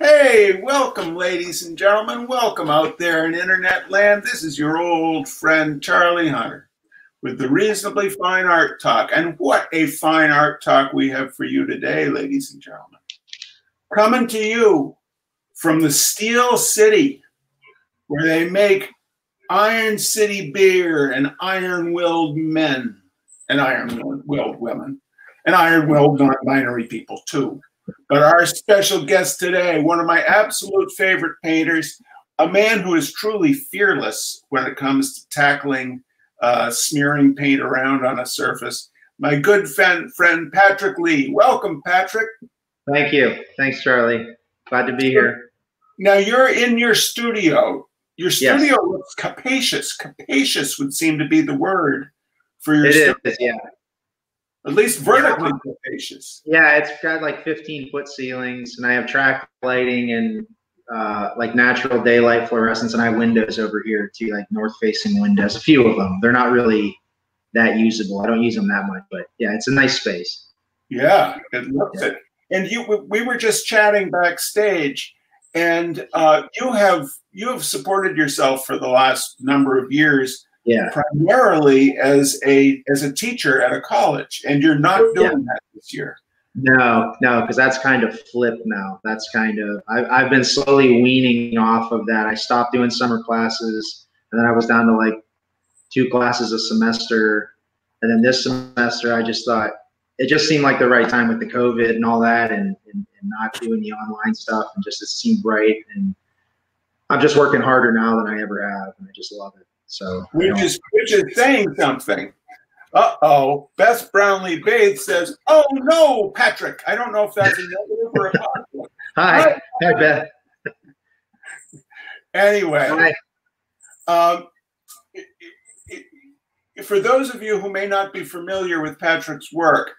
Hey, welcome, ladies and gentlemen. Welcome out there in internet land. This is your old friend Charlie Hunter with the Reasonably Fine Art Talk. And what a fine art talk we have for you today, ladies and gentlemen. Coming to you from the Steel City, where they make Iron City beer and iron willed men and iron willed women and iron willed non binary people, too. But our special guest today, one of my absolute favorite painters, a man who is truly fearless when it comes to tackling uh, smearing paint around on a surface, my good friend, friend Patrick Lee. Welcome, Patrick. Thank you. Thanks, Charlie. Glad to be here. Now you're in your studio. Your studio yes. looks capacious. Capacious would seem to be the word for your it studio. Is, yeah. At least vertically yeah. capacious. Yeah, it's got like 15 foot ceilings, and I have track lighting and uh, like natural daylight fluorescence, and I have windows over here too, like north facing windows. A few of them. They're not really that usable. I don't use them that much, but yeah, it's a nice space. Yeah, it looks yeah. it. And you, we were just chatting backstage, and uh, you have you have supported yourself for the last number of years yeah. primarily as a as a teacher at a college, and you're not doing yeah. that this year. No, no, because that's kind of flipped now. That's kind of I've, I've been slowly weaning off of that. I stopped doing summer classes, and then I was down to like two classes a semester, and then this semester I just thought it just seemed like the right time with the COVID and all that, and, and, and not doing the online stuff, and just it seemed right. And I'm just working harder now than I ever have, and I just love it. So which is which is saying something. Uh oh. Beth Brownlee Bates says, "Oh no, Patrick." I don't know if that's a negative or a positive. Hi, hi, Beth. anyway, hi. Um, for those of you who may not be familiar with Patrick's work,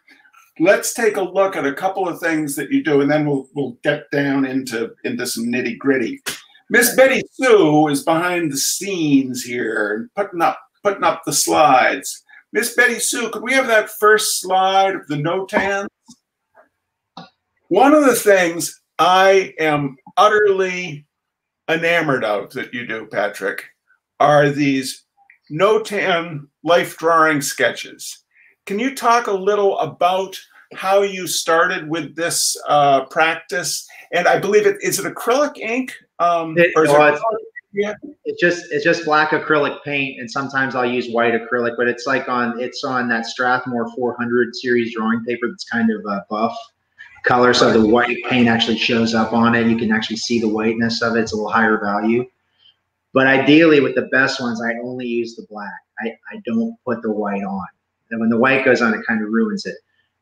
let's take a look at a couple of things that you do, and then we'll we'll get down into into some nitty gritty. Miss Betty Sue is behind the scenes here and putting up putting up the slides. Miss Betty Sue, could we have that first slide of the Notans? One of the things I am utterly enamored of that you do, Patrick, are these Notan life drawing sketches. Can you talk a little about how you started with this uh, practice? And I believe it is it acrylic ink um, it, well, it's, yeah. it's just it's just black acrylic paint, and sometimes I'll use white acrylic, but it's like on it's on that Strathmore 400 series drawing paper that's kind of a buff color, so the white paint actually shows up on it. You can actually see the whiteness of it. It's a little higher value. But ideally, with the best ones, I only use the black. I, I don't put the white on. And when the white goes on, it kind of ruins it.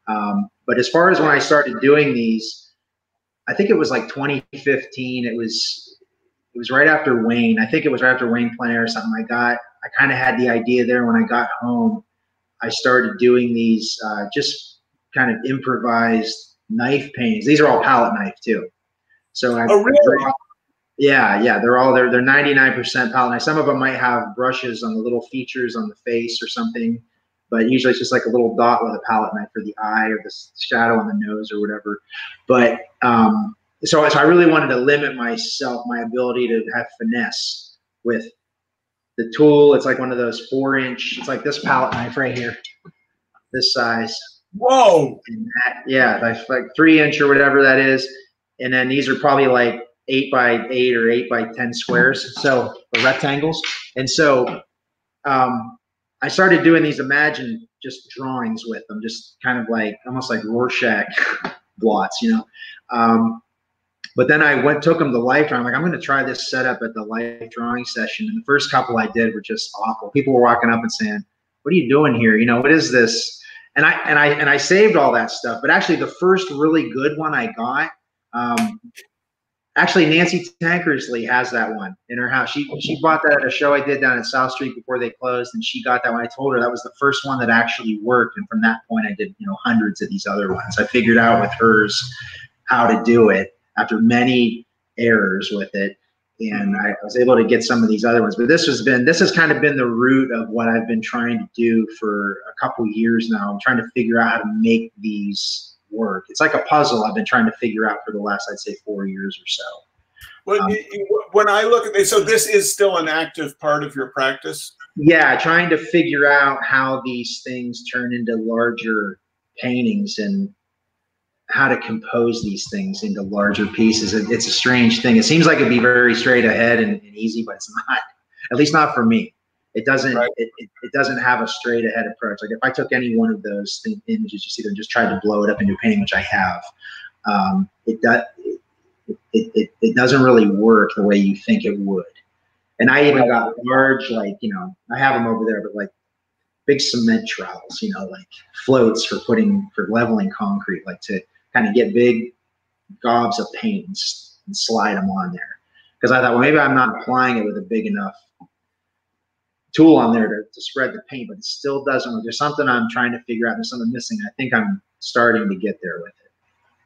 Um, but as far as when I started doing these, I think it was like 2015. It was it was right after Wayne. I think it was right after Wayne Plein or something. I got, I kind of had the idea there when I got home. I started doing these uh, just kind of improvised knife paintings. These are all palette knife too. So I, oh, really? yeah, yeah, they're all they're they're 99% palette knife. Some of them might have brushes on the little features on the face or something, but usually it's just like a little dot with a palette knife for the eye or the shadow on the nose or whatever. But um, so, so I really wanted to limit myself, my ability to have finesse with the tool. It's like one of those four inch, it's like this palette knife right here, this size. Whoa. That, yeah, like, like three inch or whatever that is. And then these are probably like eight by eight or eight by 10 squares. So rectangles. And so um, I started doing these imagine just drawings with them, just kind of like almost like Rorschach blots, you know. Um, but then I went took them to life drawing. I'm like, I'm going to try this setup at the life drawing session. And the first couple I did were just awful. People were walking up and saying, "What are you doing here? You know, what is this?" And I and I and I saved all that stuff. But actually, the first really good one I got, um, actually Nancy Tankersley has that one in her house. She she bought that at a show I did down at South Street before they closed, and she got that one. I told her that was the first one that actually worked, and from that point, I did you know hundreds of these other ones. I figured out with hers how to do it after many errors with it. And I was able to get some of these other ones, but this has been this has kind of been the root of what I've been trying to do for a couple years now. I'm trying to figure out how to make these work. It's like a puzzle I've been trying to figure out for the last, I'd say, four years or so. When, um, when I look at this, so this is still an active part of your practice? Yeah, trying to figure out how these things turn into larger paintings and how to compose these things into larger pieces. It's a strange thing. It seems like it'd be very straight ahead and, and easy, but it's not. At least not for me. It doesn't. Right. It, it, it, doesn't have a straight ahead approach. Like if I took any one of those thing, images you see there and just tried to blow it up into a painting, which I have, um, it does. It, it, it doesn't really work the way you think it would. And I even got large, like you know, I have them over there, but like big cement trowels, you know, like floats for putting for leveling concrete, like to kind of get big gobs of paint and, and slide them on there. Because I thought, well, maybe I'm not applying it with a big enough tool on there to, to spread the paint, but it still doesn't. There's something I'm trying to figure out. There's something missing. I think I'm starting to get there with it.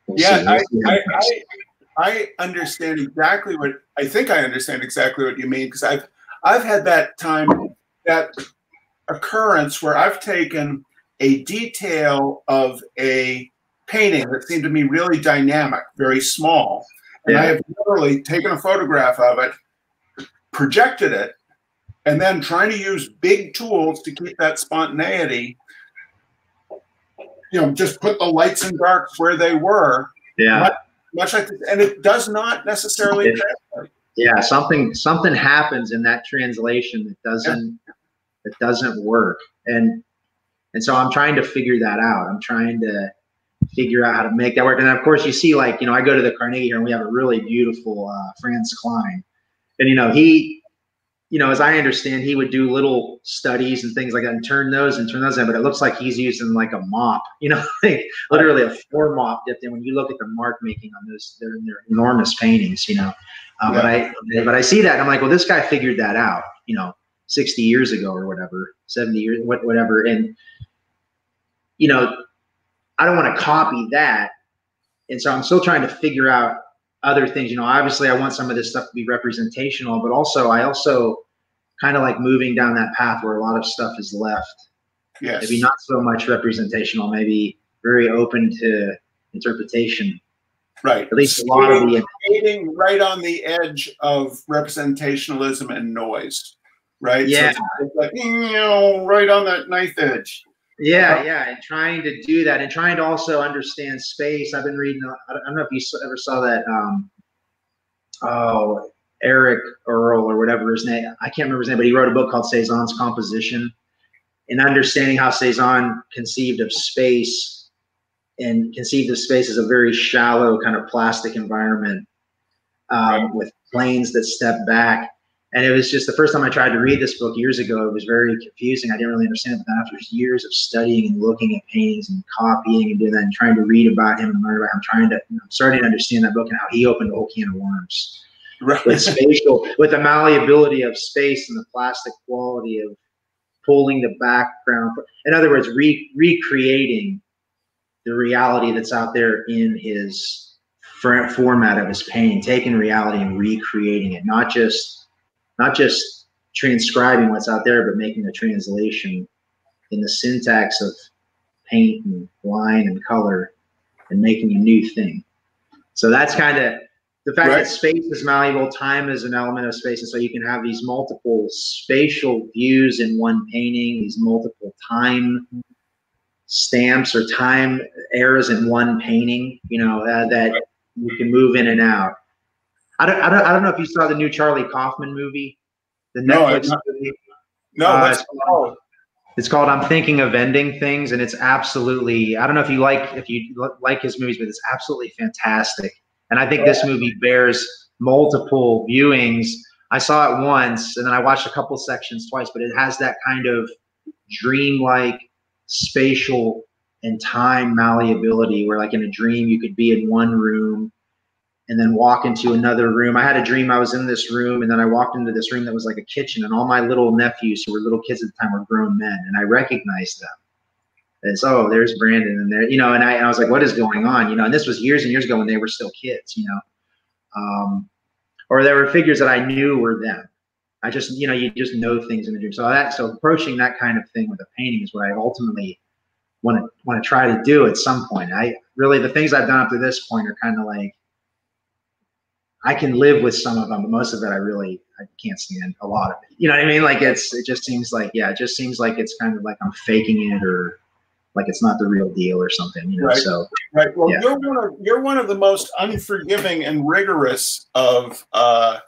We'll yeah, I, I, I, I, understand exactly what I think I understand exactly what you mean because I've I've had that time that occurrence where I've taken a detail of a painting that seemed to me really dynamic, very small. And yeah. I have literally taken a photograph of it, projected it, and then trying to use big tools to keep that spontaneity. You know, just put the lights and darks where they were. Yeah. Much, much like, this, and it does not necessarily it. Yeah, something something happens in that translation that doesn't yeah. that doesn't work, and and so I'm trying to figure that out. I'm trying to figure out how to make that work. And of course, you see, like, you know, I go to the Carnegie here and we have a really beautiful uh, Franz Kline And, you know, he, you know, as I understand, he would do little studies and things like that and turn those and turn those in. But it looks like he's using like a mop, you know, like literally a floor mop dipped in. When you look at the mark making on those, they're, they're enormous paintings, you know. Uh, yeah. But I, but I see that and I'm like, well, this guy figured that out, you know, 60 years ago or whatever, 70 years, whatever. And, you know, I don't want to copy that. And so I'm still trying to figure out other things. You know, obviously I want some of this stuff to be representational, but also I also kind of like moving down that path where a lot of stuff is left. Yes. Maybe not so much representational, maybe very open to interpretation. Right. At least a lot of the skating right on the edge of representationalism and noise. Right. Yeah. So it's like, you know, right on that knife edge. Yeah, yeah, and trying to do that, and trying to also understand space. I've been reading. I don't know if you ever saw that. Um, oh, Eric Earl or whatever his name. I can't remember his name, but he wrote a book called Cezanne's Composition, and understanding how Cezanne conceived of space, and conceived of space as a very shallow kind of plastic environment um, with planes that step back and it was just the first time I tried to read this book years ago. It was very confusing. I didn't really understand it. But then after years of studying and looking at paintings and copying and doing that and trying to read about him and learn about him, I'm trying to, you know, I'm starting to understand that book and how he opened a whole can of worms. Right. With spatial, with the malleability of space and the plastic quality of pulling the background. In other words, re- recreating the reality that's out there in his format of his painting, taking reality and recreating it, not just not just transcribing what's out there, but making a translation in the syntax of paint and line and color and making a new thing. So that's kind of the fact right. that space is malleable, time is an element of space, and so you can have these multiple spatial views in one painting, these multiple time stamps or time eras in one painting, you know, uh, that you can move in and out. I don't, I don't, I don't know if you saw the new Charlie Kaufman movie, the Netflix no, movie. No, uh, it's called? It's called I'm Thinking of Ending Things, and it's absolutely. I don't know if you like if you like his movies, but it's absolutely fantastic. And I think this movie bears multiple viewings. I saw it once, and then I watched a couple sections twice, but it has that kind of dreamlike spatial and time malleability where like in a dream you could be in one room and then walk into another room. I had a dream I was in this room, and then I walked into this room that was like a kitchen, and all my little nephews who were little kids at the time were grown men, and I recognized them. As oh, there's Brandon, and there, you know, and I, and I was like, what is going on, you know? And this was years and years ago when they were still kids, you know, um, or there were figures that I knew were them. I just, you know, you just know things in the dream. So that, so approaching that kind of thing with a painting is what I ultimately want to want to try to do at some point. I really the things I've done up to this point are kind of like I can live with some of them, but most of it I really I can't stand a lot of it. You know what I mean? Like it's it just seems like yeah, it just seems like it's kind of like I'm faking it or like it's not the real deal or something. You know, right. so right. Well, yeah. you're one of you're one of the most unforgiving and rigorous of uh,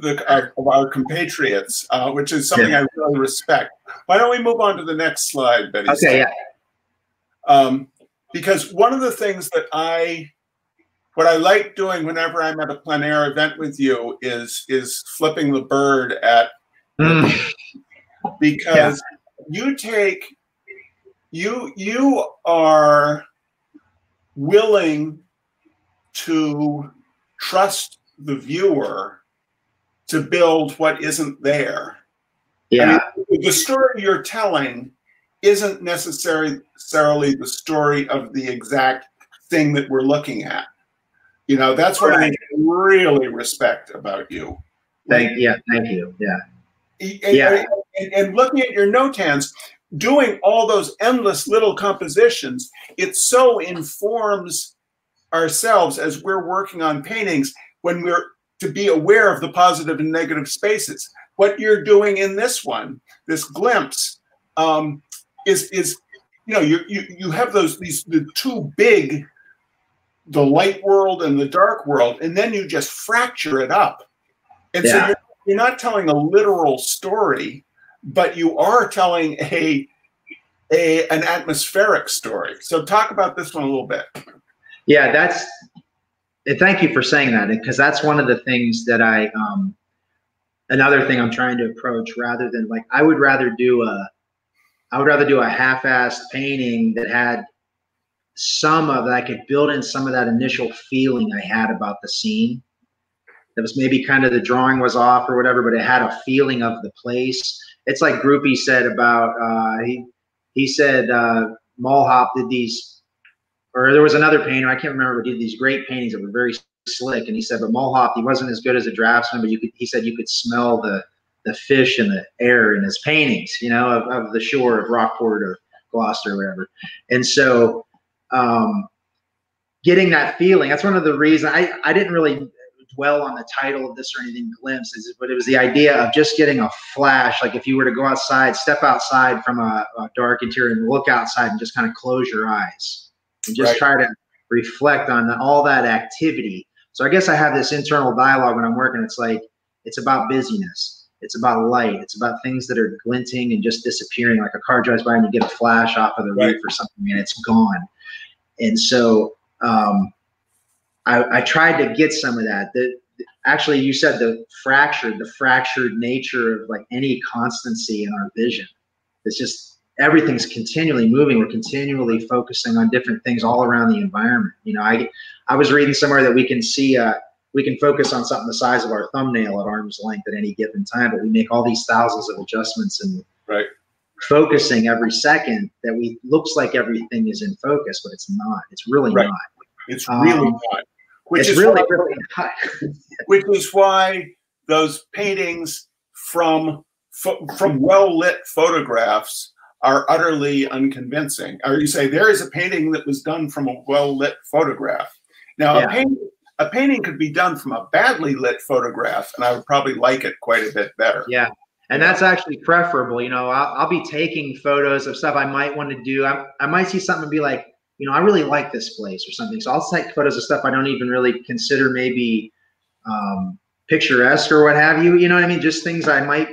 the our, of our compatriots, uh, which is something yeah. I really respect. Why don't we move on to the next slide, Betty? Okay, yeah. Um, because one of the things that I what I like doing whenever I'm at a plein air event with you is is flipping the bird at mm. because yeah. you take you you are willing to trust the viewer to build what isn't there. Yeah. I mean, the story you're telling isn't necessarily the story of the exact thing that we're looking at. You know, that's what right. I really respect about you. Thank yeah, thank you. Yeah. And, yeah. And, and looking at your notans, doing all those endless little compositions, it so informs ourselves as we're working on paintings when we're to be aware of the positive and negative spaces. What you're doing in this one, this glimpse, um, is is you know you you you have those these the two big the light world and the dark world, and then you just fracture it up. And yeah. so you're, you're not telling a literal story, but you are telling a, a an atmospheric story. So talk about this one a little bit. Yeah, that's thank you for saying that because that's one of the things that I um another thing I'm trying to approach rather than like I would rather do a I would rather do a half-assed painting that had some of that I could build in some of that initial feeling I had about the scene. That was maybe kind of the drawing was off or whatever, but it had a feeling of the place. It's like Gruppé said about uh, he he said uh, Mulhaupt did these, or there was another painter I can't remember, but did these great paintings that were very slick. And he said, but Mulhaupt he wasn't as good as a draftsman, but you could he said you could smell the the fish in the air in his paintings, you know, of, of the shore of Rockport or Gloucester or whatever. And so um, getting that feeling. That's one of the reasons I, I didn't really dwell on the title of this or anything glimpses, but it was the idea of just getting a flash. Like if you were to go outside, step outside from a, a dark interior and look outside and just kind of close your eyes and just right. try to reflect on all that activity. So I guess I have this internal dialogue when I'm working. It's like, it's about busyness. It's about light. It's about things that are glinting and just disappearing. Like a car drives by and you get a flash off of the right. roof or something and it's gone. And so um, I, I, tried to get some of that. The, actually, you said the fractured, the fractured nature of like any constancy in our vision. It's just everything's continually moving. We're continually focusing on different things all around the environment. You know, I I was reading somewhere that we can see uh, we can focus on something the size of our thumbnail at arm's length at any given time, but we make all these thousands of adjustments and right focusing every second that we looks like everything is in focus, but it's not. It's really right. not. It's really um, not. Which it's is really, why, really not. which is why those paintings from from well lit photographs are utterly unconvincing. Or you say there is a painting that was done from a well lit photograph. Now yeah. a painting a painting could be done from a badly lit photograph, and I would probably like it quite a bit better. Yeah, and that's actually preferable. You know, I'll, I'll, be taking photos of stuff I might want to do. I, I might see something and be like, you know, I really like this place or something. So I'll take photos of stuff I don't even really consider maybe um, picturesque or what have you. You know what I mean? Just things I might,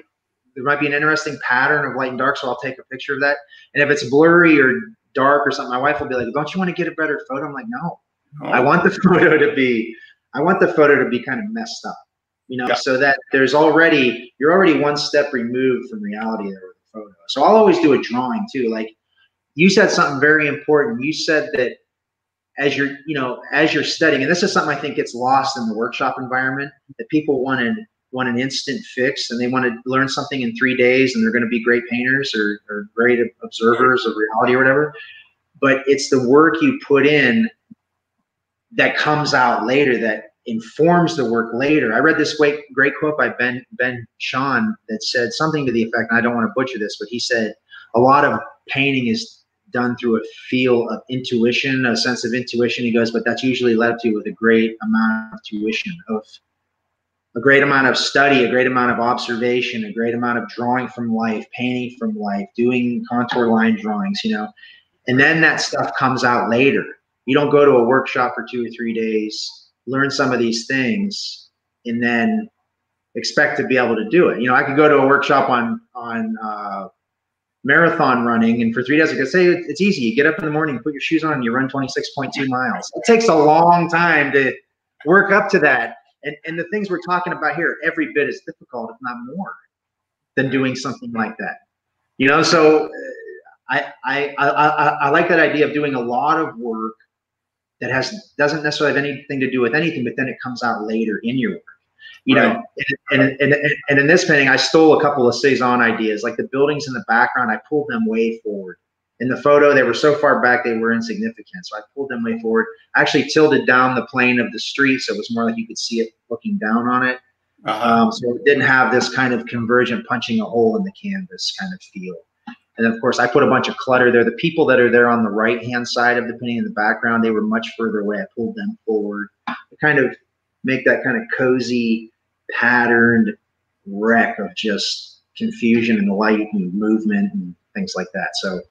there might be an interesting pattern of light and dark. So I'll take a picture of that. And if it's blurry or dark or something, my wife will be like, don't you want to get a better photo? I'm like, no, oh. I want the photo to be, I want the photo to be kind of messed up you know, yeah. so that there's already you're already one step removed from reality there with the photo. So I'll always do a drawing too. Like you said something very important. You said that as you're, you know, as you're studying, and this is something I think gets lost in the workshop environment, that people want an want an instant fix and they want to learn something in three days and they're going to be great painters or, or great observers of reality or whatever. But it's the work you put in that comes out later that informs the work later. I read this great great quote by Ben Ben Shahn that said something to the effect, and I don't want to butcher this, but he said a lot of painting is done through a feel of intuition, a sense of intuition. He goes, but that's usually led to with a great amount of tuition, of a great amount of study, a great amount of observation, a great amount of drawing from life, painting from life, doing contour line drawings, you know. And then that stuff comes out later. You don't go to a workshop for two or three days, learn some of these things, and then expect to be able to do it. You know, I could go to a workshop on on uh, marathon running, and for three days, I could say it's easy. You get up in the morning, put your shoes on, and you run 26.2 miles. It takes a long time to work up to that and, and the things we're talking about here, every bit as difficult, if not more, than doing something like that. You know, so uh, I, I, I, I like that idea of doing a lot of work that has doesn't necessarily have anything to do with anything, but then it comes out later in your work. You right. know, and, and, and, and in this painting, I stole a couple of Cezanne ideas, like the buildings in the background. I pulled them way forward in the photo, they were so far back they were insignificant. So I pulled them way forward. I actually tilted down the plane of the street so it was more like you could see it looking down on it. Uh-huh. Um, so it didn't have this kind of convergent punching a hole in the canvas kind of feel. And of course, I put a bunch of clutter there. The people that are there on the right hand side of the painting in the background, they were much further away. I pulled them forward to kind of make that kind of cozy, patterned wreck of just confusion and light and movement and things like that. So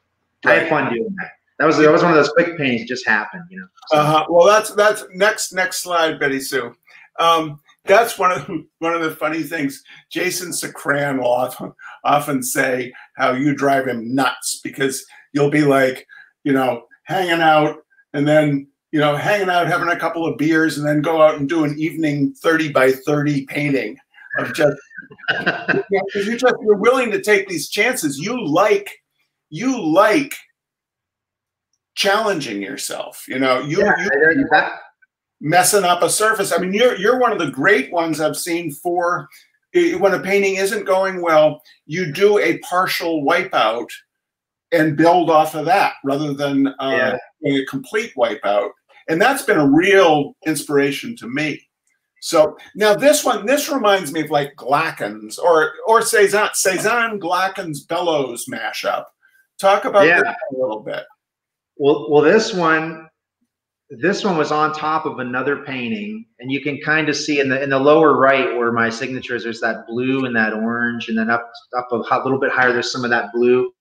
I had fun doing that. That was that was one of those quick paintings. Just happened, you know. So. Uh-huh. Well, that's that's next next slide, Betty Sue. Um, that's one of the, one of the funny things. Jason Sacran will often often say how you drive him nuts because you'll be like, you know, hanging out and then you know hanging out, having a couple of beers, and then go out and do an evening thirty by thirty painting of just. you you're just you're willing to take these chances. You like you like challenging yourself. You know, you, yeah, you messing up a surface. I mean, you're you're one of the great ones I've seen for when a painting isn't going well, you do a partial wipeout and build off of that rather than uh, yeah. a complete wipeout. And that's been a real inspiration to me. So now this one, this reminds me of like Glackens or or Cezanne, Cezanne Glackens Bellows mashup. Talk about yeah. that a little bit. Well, well, this one, this one was on top of another painting, and you can kind of see in the in the lower right where my signature is. There's that blue and that orange, and then up up a little bit higher, there's some of that blue.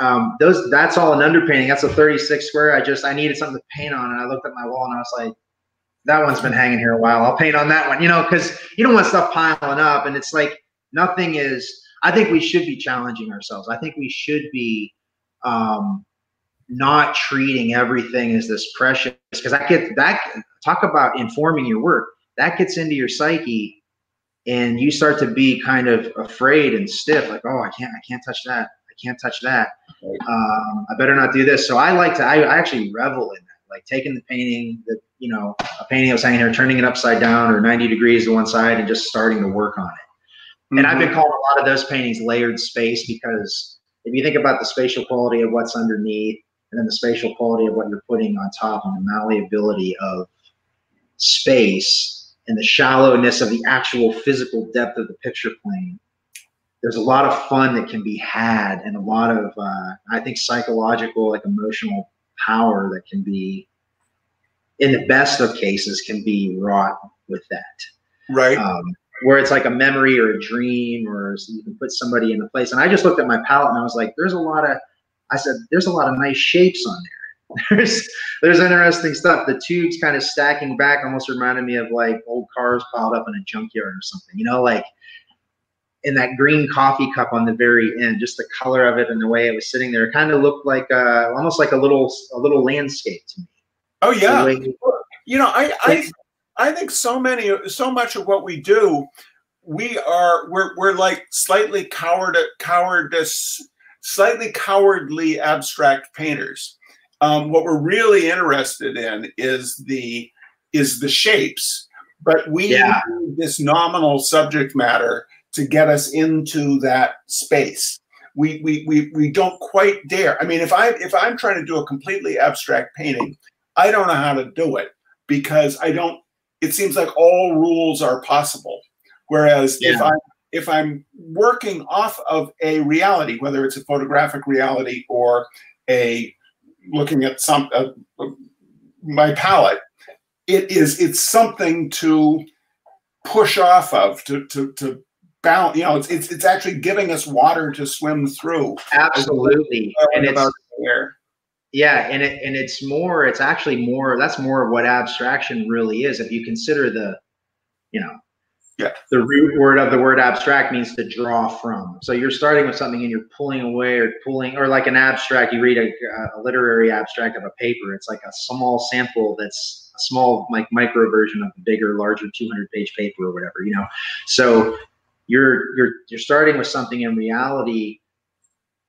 Um, those that's all an underpainting. That's a 36 square. I just I needed something to paint on, and I looked at my wall and I was like, that one's been hanging here a while. I'll paint on that one, you know, because you don't want stuff piling up, and it's like nothing is. I think we should be challenging ourselves. I think we should be um, not treating everything as this precious because that get that talk about informing your work. That gets into your psyche and you start to be kind of afraid and stiff like oh i can't i can't touch that. I can't touch that. Um, i better not do this. So i like to I, I actually revel in that like taking the painting that you know a painting i was hanging here turning it upside down or 90 degrees to one side and just starting to work on it. Mm-hmm. and i've been mm-hmm. calling a lot of those paintings layered space because if you think about the spatial quality of what's underneath and then the spatial quality of what you're putting on top and the malleability of space and the shallowness of the actual physical depth of the picture plane. There's a lot of fun that can be had and a lot of uh, i think psychological like emotional power that can be in the best of cases can be wrought with that. Right. Um, where it's like a memory or a dream or you can put somebody in a place. And I just looked at my palette and I was like, there's a lot of, I said, there's a lot of nice shapes on there. There's there's interesting stuff. The tubes kind of stacking back almost reminded me of like old cars piled up in a junkyard or something. You know, like in that green coffee cup on the very end, just the color of it and the way it was sitting there, kind of looked like uh, almost like a little a little landscape to me. Oh yeah, you know, I I I think so many, so much of what we do, we are we're we're like slightly coward, cowardice, slightly cowardly abstract painters. Um, what we're really interested in is the is the shapes, but we yeah. need this nominal subject matter to get us into that space. We, we, we, we don't quite dare. I mean, if I if I'm trying to do a completely abstract painting, I don't know how to do it because I don't it seems like all rules are possible. Whereas yeah. if I'm if I'm working off of a reality, whether it's a photographic reality or a looking at some uh, my palette, it is it's something to push off of to to to balance. You know, it's it's it's actually giving us water to swim through. Absolutely, and it's air. Yeah, and it and it's more. It's actually more. That's more of what abstraction really is. If you consider the, you know, yeah. The root word of the word abstract means to draw from. So you're starting with something and you're pulling away or pulling, or like an abstract, you read a, a literary abstract of a paper. It's like a small sample that's a small, like micro version of the bigger, larger 200 page paper or whatever, you know? So you're, you're, you're starting with something in reality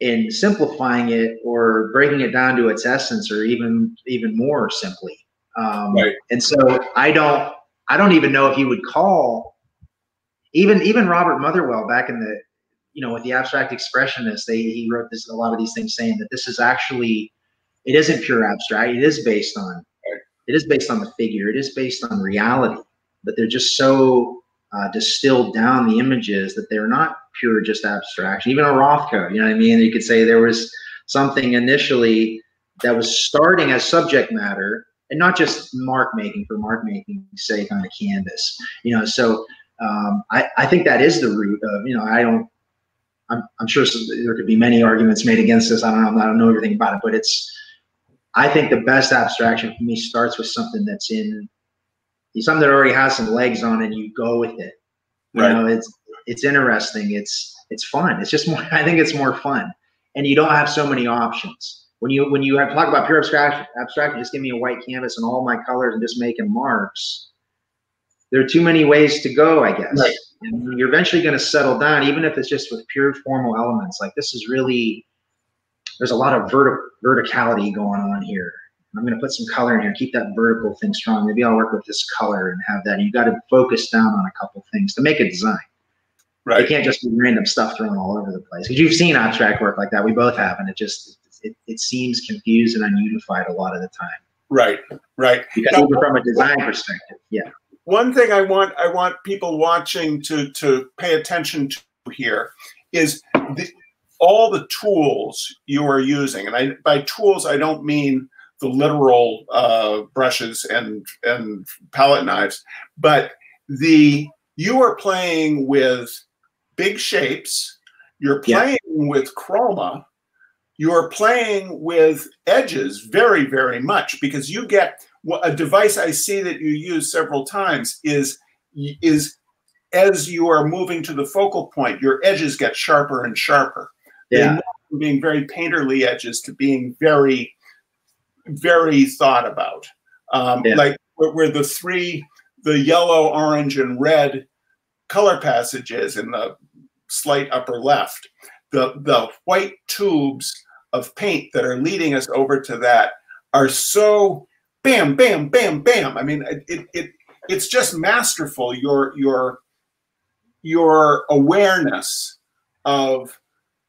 in simplifying it or breaking it down to its essence or even, even more simply. Um, right. And so I don't, I don't even know if you would call even even Robert Motherwell back in the you know with the abstract expressionists, they he wrote this a lot of these things saying that this is actually it isn't pure abstract. It is based on it is based on the figure. It is based on reality, but they're just so uh, distilled down the images that they're not pure just abstraction. Even a Rothko, you know what I mean? You could say there was something initially that was starting as subject matter and not just mark making for mark making sake on a canvas. You know, so um, I, I think that is the root of, you know, I don't, I'm, I'm sure some, there could be many arguments made against this. I don't know. I don't know everything about it, but it's, I think the best abstraction for me starts with something that's in something that already has some legs on it and you go with it. You right. know, it's, it's interesting. It's, it's fun. It's just more, I think it's more fun and you don't have so many options. When you, when you have talk about pure abstraction, abstraction, just give me a white canvas and all my colors and just making marks there are too many ways to go, I guess. Right. And you're eventually going to settle down, even if it's just with pure formal elements. Like this is really, there's a lot of verti- verticality going on here. I'm going to put some color in here, keep that vertical thing strong. Maybe I'll work with this color and have that. You've got to focus down on a couple things to make a design. Right. You can't just be random stuff thrown all over the place. Because you've seen abstract work like that. We both have, and it just it, it seems confused and ununified a lot of the time. Right. Right. Because now, from a design perspective, yeah one thing I want I want people watching to to pay attention to here is the, all the tools you are using, and I by tools I don't mean the literal uh, brushes and and palette knives, but the you are playing with big shapes. You're playing yeah. with chroma. You're playing with edges very, very much because you get a device I see that you use several times is is as you are moving to the focal point, your edges get sharper and sharper. Yeah. From being very painterly edges to being very, very thought about. Um, yeah. Like where, where, the three, the yellow, orange, and red color passages in the slight upper left, the the white tubes of paint that are leading us over to that are so bam, bam, bam, bam. I mean, it, it it's just masterful. Your your your awareness of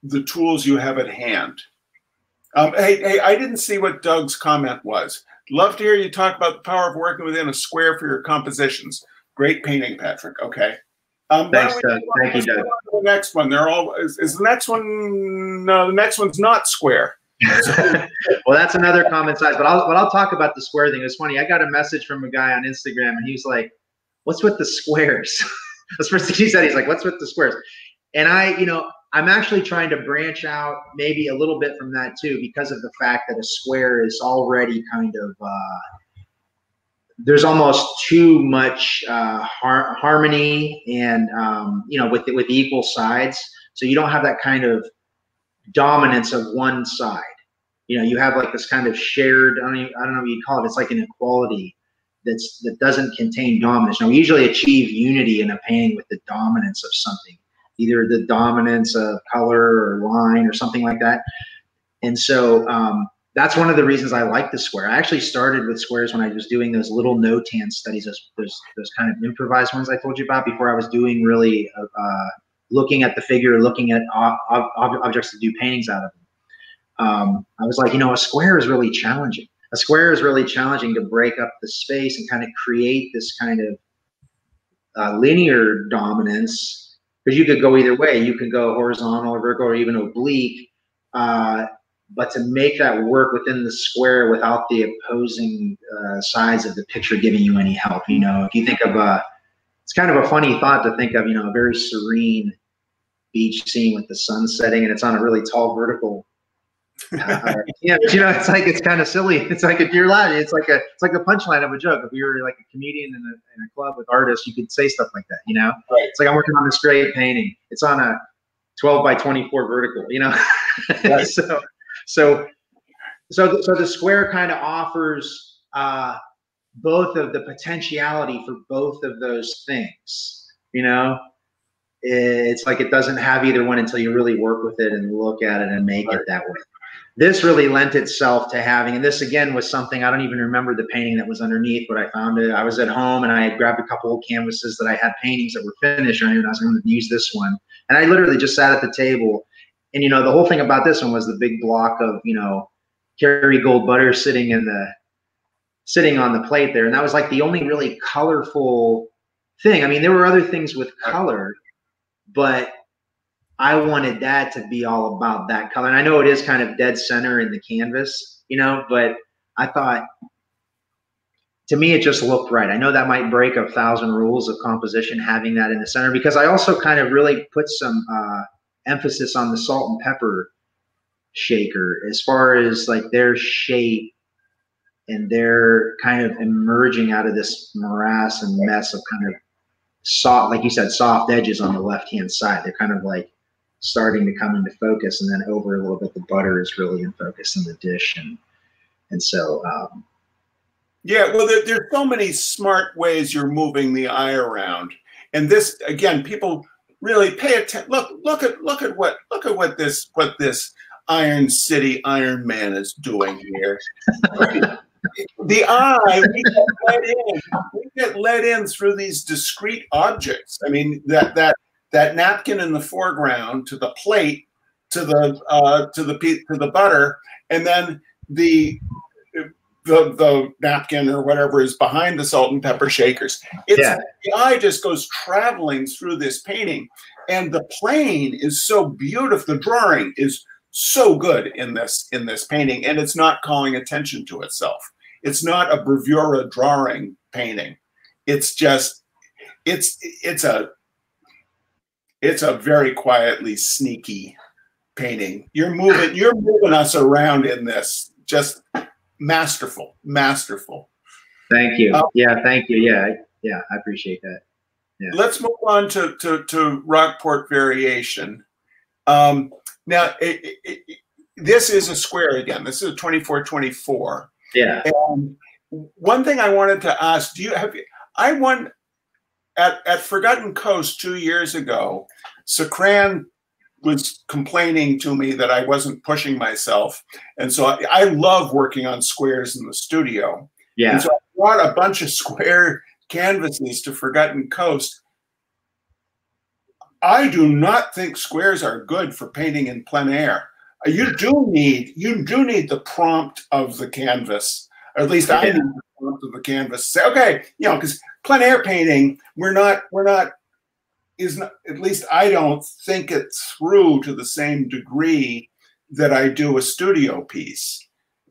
the tools you have at hand. Um, hey, hey, I didn't see what Doug's comment was. Love to hear you talk about the power of working within a square for your compositions. Great painting, Patrick. Okay. Um, Thanks, Doug. Thank you, Doug. The next one, they're all. Is, is the next one? No, the next one's not square. well, that's another common size. But I'll but I'll talk about the square thing. It's funny. I got a message from a guy on Instagram, and he's like, "What's with the squares?" that's first thing he said. He's like, "What's with the squares?" And I, you know, I'm actually trying to branch out maybe a little bit from that too, because of the fact that a square is already kind of uh, there's almost too much uh, har- harmony and um, you know with with equal sides, so you don't have that kind of dominance of one side. You know, you have like this kind of shared, I don't, even, I don't know what you call it. It's like an equality that's that doesn't contain dominance. Now, we usually achieve unity in a painting with the dominance of something, either the dominance of color or line or something like that. And so um, that's one of the reasons I like the square. I actually started with squares when I was doing those little notan studies, those, those, those kind of improvised ones I told you about before I was doing really uh, uh looking at the figure, looking at ob ob objects to do paintings out of them. Um, I was like, you know, a square is really challenging. A square is really challenging to break up the space and kind of create this kind of uh, linear dominance because you could go either way. You could go horizontal or vertical or even oblique. Uh, but to make that work within the square without the opposing uh, sides of the picture giving you any help. You know, if you think of a, it's kind of a funny thought to think of, you know, a very serene beach scene with the sun setting and it's on a really tall vertical. Uh, yeah, but you know, it's like it's kind of silly. It's like if you're laughing, it's like a it's like the punchline of a joke. If you were like a comedian in a, in a club with artists, you could say stuff like that. You know, Right. it's like I'm working on this great painting. It's on a 12 by 24 vertical. You know, Right. so so so so the square kind of offers uh, both of the potentiality for both of those things. You know, it's like it doesn't have either one until you really work with it and look at it and make it that way. This really lent itself to having, and this again was something I don't even remember the painting that was underneath, but I found it. I was at home and I had grabbed a couple old canvases that I had paintings that were finished and I was going to use this one. And I literally just sat at the table, and you know the whole thing about this one was the big block of you know Kerrygold butter sitting in the sitting on the plate there, and that was like the only really colorful thing. I mean, there were other things with color, but I wanted that to be all about that color. And I know it is kind of dead center in the canvas, you know, but I thought to me it just looked right. I know that might break a thousand rules of composition having that in the center because I also kind of really put some uh, emphasis on the salt and pepper shaker as far as like their shape and they're kind of emerging out of this morass and mess of kind of soft, like you said, soft edges on the left hand side. They're kind of like starting to come into focus, and then over a little bit, the butter is really in focus in the dish, and and so um, Yeah, well, there, there's so many smart ways you're moving the eye around, and this again, people really pay attention. Look, look at look at what look at what this what this Iron City Iron Man is doing here. the eye, we get let in. We get let in through these discrete objects. I mean, that that that napkin in the foreground to the plate to the uh, to the to the butter, and then the the the napkin or whatever is behind the salt and pepper shakers. It's Yeah. the eye just goes traveling through this painting, and the plane is so beautiful. The drawing is so good in this in this painting, and it's not calling attention to itself. It's not a bravura drawing painting. It's just it's it's a it's a very quietly sneaky painting. You're moving you're moving us around in this. Just masterful, masterful. thank you. Oh. yeah, thank you. Yeah, yeah, I appreciate that. Yeah. Let's move on to to, to Rockport variation. Um, now, it, it, it, this is a square again. This is a 24-24. Yeah, And one thing I wanted to ask: Do you have? I won at at Forgotten Coast two years ago. Sacran was complaining to me that I wasn't pushing myself, and so I, I love working on squares in the studio. yeah, And so I brought a bunch of square canvases to Forgotten Coast. I do not think squares are good for painting in plein air. Uh, You do need you do need the prompt of the canvas. Or at least I Yeah. need the prompt of the canvas. Say, okay, you know, because plein air painting, we're not we're not is not at least I don't think it through to the same degree that I do a studio piece.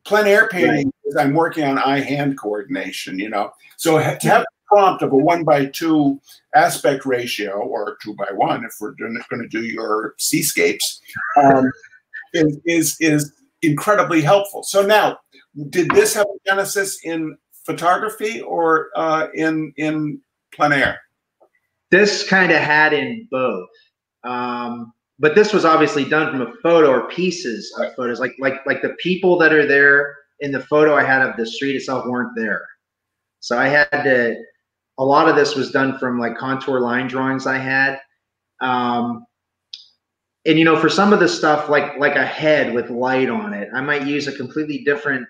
Plein air painting is I'm working on eye hand coordination, you know. So to have prompt of a one by two aspect ratio or two by one, if we're going to do your seascapes, um, is, is is incredibly helpful. So now, did this have a genesis in photography or uh, in in plein air? this kind of had in both. Um, but this was obviously done from a photo or pieces of photos. Like like like the people that are there in the photo I had of the street itself weren't there. So I had to. A lot of this was done from like contour line drawings I had. Um, and you know, for some of the stuff like like a head with light on it, I might use a completely different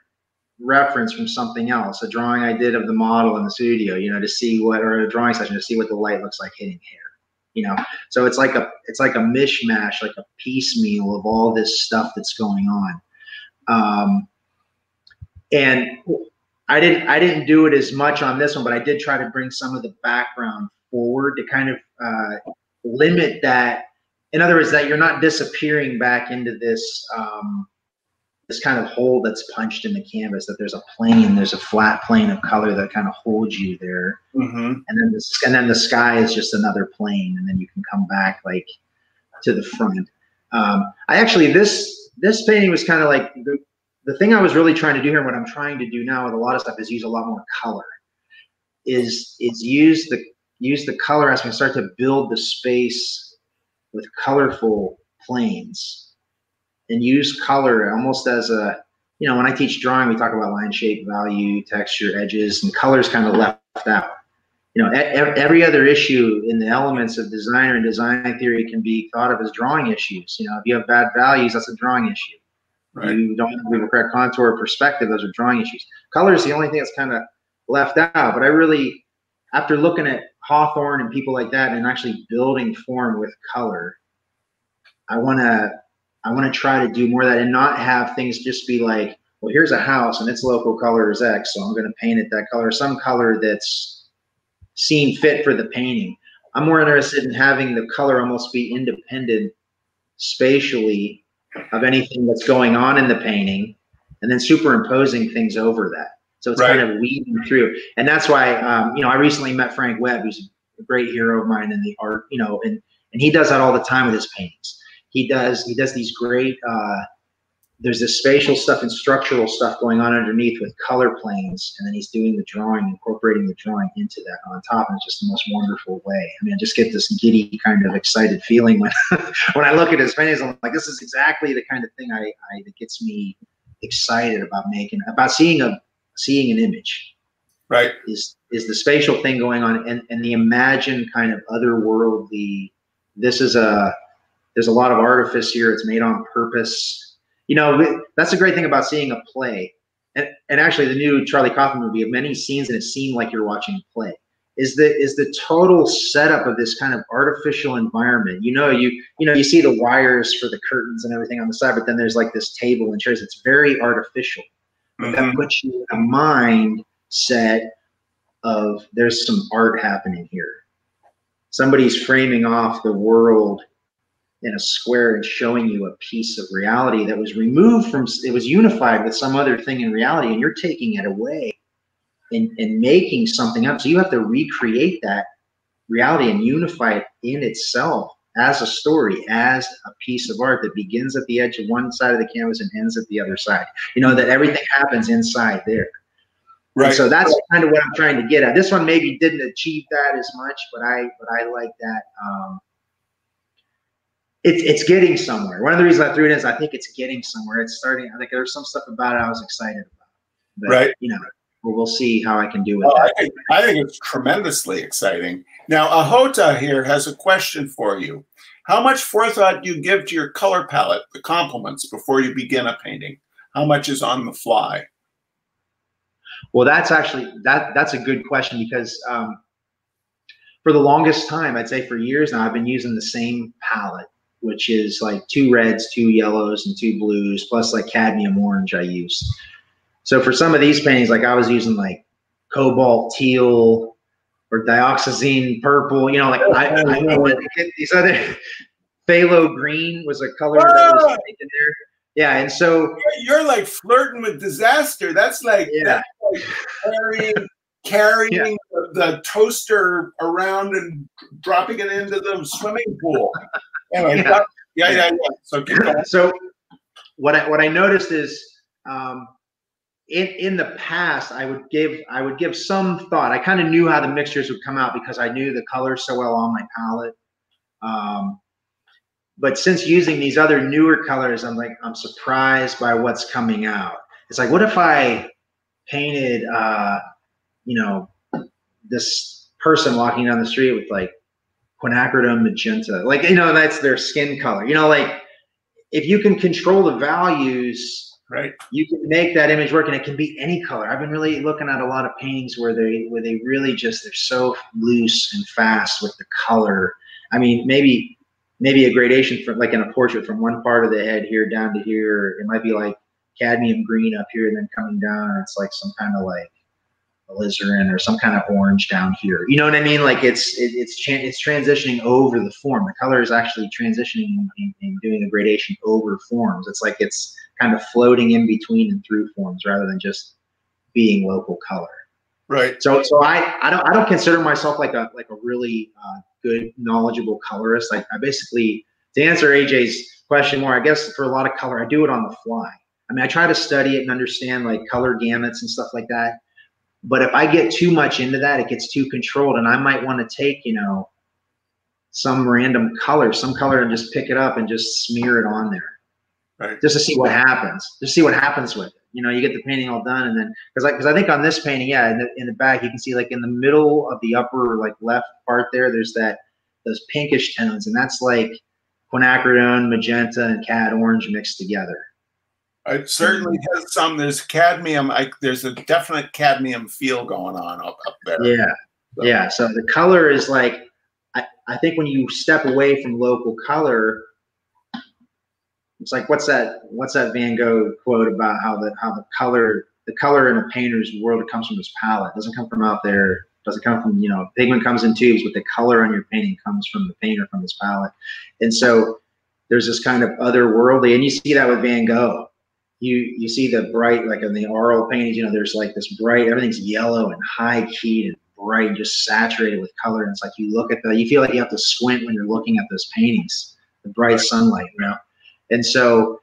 reference from something else, a drawing I did of the model in the studio, you know, to see what or a drawing session to see what the light looks like hitting hair. You know, so it's like a it's like a mishmash, like a piecemeal of all this stuff that's going on. Um, and I didn't I didn't do it as much on this one, but I did try to bring some of the background forward to kind of uh, limit that. In other words, that you're not disappearing back into this um, this kind of hole that's punched in the canvas that there's a plane there's a flat plane of color that kind of holds you there Mm-hmm. and then the, and then the sky is just another plane and then you can come back like to the front um, i actually this this painting was kind of like the, the thing i was really trying to do here and what i'm trying to do now with a lot of stuff is use a lot more color is is use the use the color aspect and start to build the space with colorful planes and use color almost as a you know when i teach drawing we talk about line shape value texture edges and colors kind of left out you know, every other issue in the elements of design and design theory can be thought of as drawing issues. You know, if you have bad values, that's a drawing issue. Right. You don't have a correct contour perspective, those are drawing issues. Color is the only thing that's kind of left out. But I really, after looking at Hawthorne and people like that and actually building form with color, I want to I want to try to do more of that and not have things just be like, well, here's a house and its local color is X, so I'm going to paint it that color, some color that's seen fit for the painting. I'm more interested in having the color almost be independent spatially of anything that's going on in the painting and then superimposing things over that. So it's Right. kind of weaving through. And that's why, um, you know, I recently met Frank Webb, who's a great hero of mine in the art, you know, and, and he does that all the time with his paintings. He does, he does these great, uh, there's this spatial stuff and structural stuff going on underneath with color planes, and then he's doing the drawing, incorporating the drawing into that on top, and it's just the most wonderful way. I mean, I just get this giddy kind of excited feeling when when I look at his paintings. I'm like, this is exactly the kind of thing I, I that gets me excited about making, about seeing a seeing an image Right. is is the spatial thing going on and, and the imagined kind of otherworldly this is a there's a lot of artifice here it's made on purpose you know that's the great thing about seeing a play and, and actually the new charlie kaufman movie of many scenes and it seemed like you're watching a play is the is the total setup of this kind of artificial environment you know you you know you see the wires for the curtains and everything on the side but then there's like this table and chairs it's very artificial Mhm. that puts you in a mindset of there's some art happening here. Somebody's framing off the world in a square and showing you a piece of reality that was removed from it was unified with some other thing in reality and you're taking it away and, and making something up so you have to recreate that reality and unify it in itself as a story as a piece of art that begins at the edge of one side of the canvas and ends at the other side you know that everything happens inside there and Right. so that's kind of what I'm trying to get at. This one maybe didn't achieve that as much, but I but I like that. Um, it's it's getting somewhere. One of the reasons I threw it in is I think it's getting somewhere. It's starting. I think there's some stuff about it I was excited about. But, Right. You know, well, we'll see how I can do with Oh, that. I, think, I think it's tremendously exciting. Now, Ahota here has a question for you. How much forethought do you give to your color palette, the complements, before you begin a painting? How much is on the fly? Well, that's actually that that's a good question because um, for the longest time, I'd say for years now, I've been using the same palette, which is like two reds, two yellows, and two blues, plus like cadmium orange I use. So for some of these paintings, like I was using like cobalt teal or dioxazine purple, you know, like I, I, I went these other phthalo green was a color that was in there. Yeah, and so You're like flirting with disaster. That's like, Yeah. that's like carrying, carrying the, the toaster around and dropping it into the swimming pool. Anyway, Yeah. that- yeah, yeah, yeah. So so what I what I noticed is um, in in the past I would give I would give some thought. I kind of knew how the mixtures would come out because I knew the colors so well on my palette. Um, but since using these other newer colors, I'm like I'm surprised by what's coming out. It's like what if I painted uh, you know this person walking down the street with like quinacridone magenta, like you know that's their skin color. You know, like if you can control the values, Right. you can make that image work, and it can be any color. I've been really looking at a lot of paintings where they where they really just they're so loose and fast with the color. I mean, maybe maybe a gradation from like in a portrait from one part of the head here down to here. It might be like cadmium green up here and then coming down, and it's like some kind of like alizarin or some kind of orange down here. You know what I mean? Like it's it, it's tran it's transitioning over the form. The color is actually transitioning and, and doing a gradation over forms. It's like it's kind of floating in between and through forms rather than just being local color. Right. So, so I, I don't, I don't consider myself like a, like a really uh, good, knowledgeable colorist. Like I basically, to answer AJ's question more, I guess for a lot of color, I do it on the fly. I mean, I try to study it and understand like color gamuts and stuff like that. But if I get too much into that, it gets too controlled, and I might want to take, you know, some random color, some color, and just pick it up and just smear it on there, right? Just to see what happens. Just see what happens with it you know, you get the painting all done, and then because I because I think on this painting, yeah, in the in the back you can see like in the middle of the upper like left part there, there's that those pinkish tones, and that's like quinacridone, magenta, and cad orange mixed together. It certainly has some. There's cadmium. I, there's a definite cadmium feel going on up, up there. Yeah, so. yeah. So the color is like, I, I think when you step away from local color, it's like what's that what's that Van Gogh quote about how the how the color the color in a painter's world comes from his palette. It doesn't come from out there. Doesn't come from you know pigment comes in tubes, but the color on your painting comes from the painter from his palette. And so there's this kind of otherworldly, and you see that with Van Gogh. You you see the bright like in the Arles paintings. You know, there's like this bright. Everything's yellow and high keyed and bright, and just saturated with color. And it's like you look at that, you feel like you have to squint when you're looking at those paintings. The bright sunlight, you know and so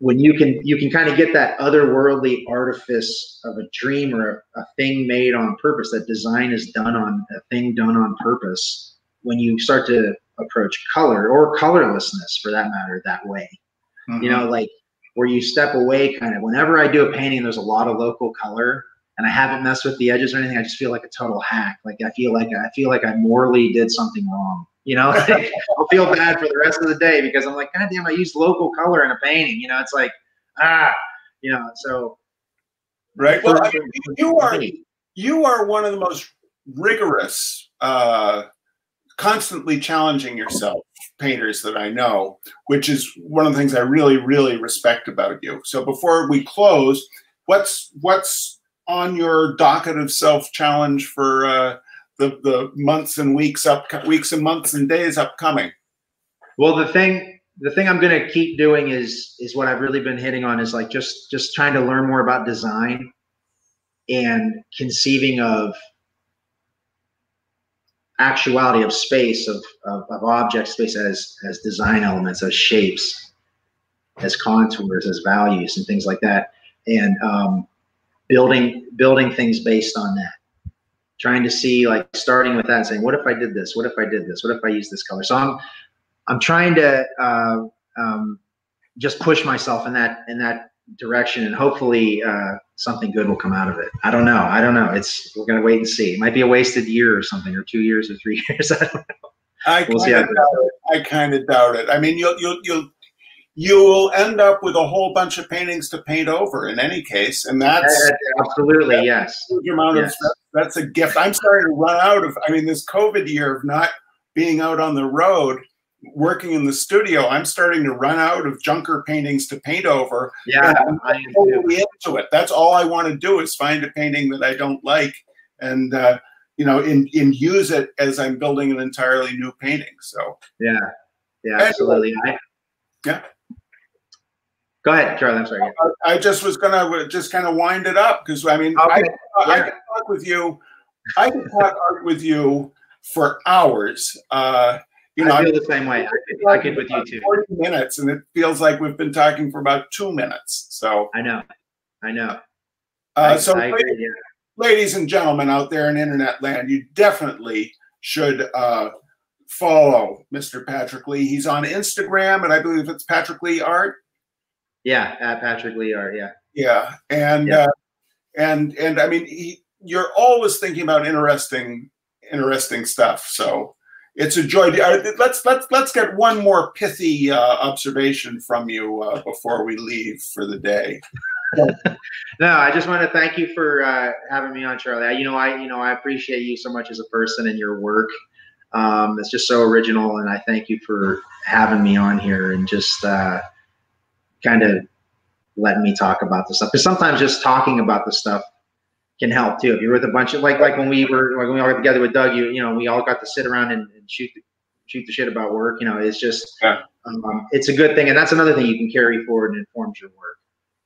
when you can you can kind of get that otherworldly artifice of a dream or a, a, thing made on purpose that design is done on a thing done on purpose when you start to approach color or colorlessness for that matter that way mm-hmm. you know like where you step away kind of whenever i do a painting there's a lot of local color and i haven't messed with the edges or anything i just feel like a total hack like i feel like i feel like i morally did something wrong you know, I'll feel bad for the rest of the day because I'm like, God damn, I used local color in a painting. You know, it's like, ah, you know, so. Right. Well, I mean, you are you are one of the most rigorous, uh, constantly challenging yourself painters that I know, which is one of the things I really, really respect about you. So before we close, what's what's on your docket of self challenge for uh, the, the months and weeks up weeks and months and days upcoming? Well, the thing the thing I'm going to keep doing is is what I've really been hitting on is like just just trying to learn more about design and conceiving of actuality of space of, of, of object space as as design elements as shapes as contours as values and things like that. And um, building building things based on that. Trying to see like starting with that saying what if i did this? What if i did this? What if i use this color? So i'm i'm trying to uh, um, just push myself in that in that direction and hopefully uh, something good will come out of it i don't know i don't know it's we're gonna wait and see it might be a wasted year or something or two years or three years i don't know I we'll kind of doubt it. I kind of doubt it. I mean, you'll you'll you'll you will end up with a whole bunch of paintings to paint over in any case, and that's absolutely that's yes. Huge amount yes. of that's a gift. I'm starting to run out of. I mean, this COVID year of not being out on the road, working in the studio, I'm starting to run out of junker paintings to paint over. Yeah, I'm totally into it. That's all I want to do is find a painting that I don't like, and uh, you know, in in use it as I'm building an entirely new painting. So yeah, yeah, absolutely. Anyway, yeah. Go ahead, Charlie. I'm sorry. I just was gonna just kind of wind it up because I mean, okay. I, yeah. I can talk with you. I can talk art with you for hours. Uh, you know, I feel the same way. I I with you too. Forty minutes, and it feels like we've been talking for about two minutes. So I know, I know. Uh, so, ladies, agree, yeah. ladies and gentlemen out there in internet land, you definitely should uh, follow Mr. Patrick Lee. He's on Instagram, and I believe it's Patrick Lee Art. Yeah, at Patrick Lee Art. Yeah. Yeah, and yeah. Uh, and and I mean, he, you're always thinking about interesting interesting stuff. So it's a joy. To, let's let's let's get one more pithy uh, observation from you uh, before we leave for the day. no, I just want to thank you for uh, having me on, Charlie. You know, I you know I appreciate you so much as a person and your work. Um, it's just so original, and I thank you for having me on here and just uh, kind of letting me talk about the stuff. Because sometimes just talking about the stuff can help too. If you're with a bunch of like like when we were like when we all got together with Doug, you you know we all got to sit around and, and shoot the, shoot the shit about work. You know, it's just yeah. um, it's a good thing, and that's another thing you can carry forward and informs your work.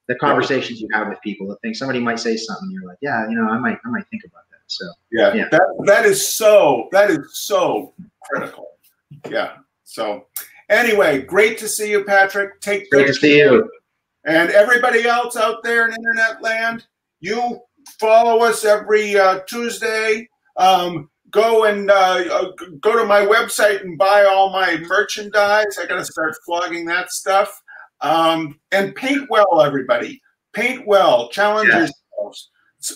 The conversations you have with people, the thing somebody might say something, you're like, yeah, you know, I might, I might think about that. So yeah, Yeah. that that is so that is so critical. Yeah. So anyway, great to see you, Patrick. Take great to see you. And everybody else out there in internet land, you follow us every uh, Tuesday. Um, go and uh, uh, go to my website and buy all my merchandise. I got to start flogging that stuff. Um, and paint well, everybody. Paint well. Challenge yourselves.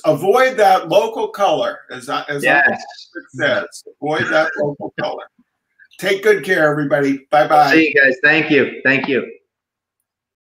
Avoid that local color, as I- as Yes. Uncle says. Avoid that local color. Take good care, everybody. Bye bye. See you guys. Thank you. Thank you.